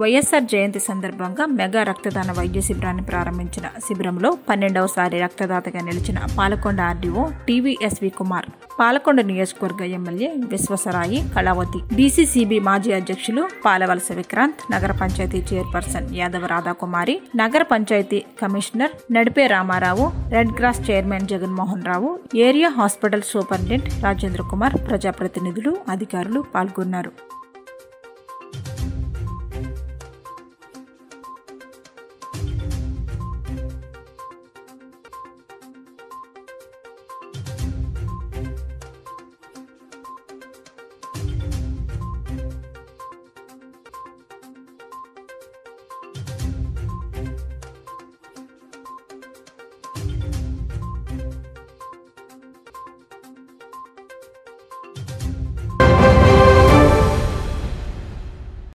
వైఎస్ఆర్ జయంతి సందర్భంగా మెగా రక్తదాన వైద్య శిబిరాన్ని ప్రారంభించిన శిబిరంలో పన్నెండవసారి రక్తదాతగా నిలిచిన పాలకొండ ఆర్డీఓ టీవీఎస్వి కుమార్ పాలకొండ నియోజకవర్గ ఎమ్మెల్యే విశ్వసరాయి కళావతి డీసీసీబీ మాజీ అధ్యక్షులు పాలవలస విక్రాంత్ నగర పంచాయతీ చైర్పర్సన్ యాదవ రాధాకుమారి నగర పంచాయతీ కమిషనర్ నడిపే Ramarao red cross chairman Jaganmohan Rao area hospital superintendent Rajendra Kumar ప్రజాప్రతినిధులు అధికారులు పాల్గొన్నారు.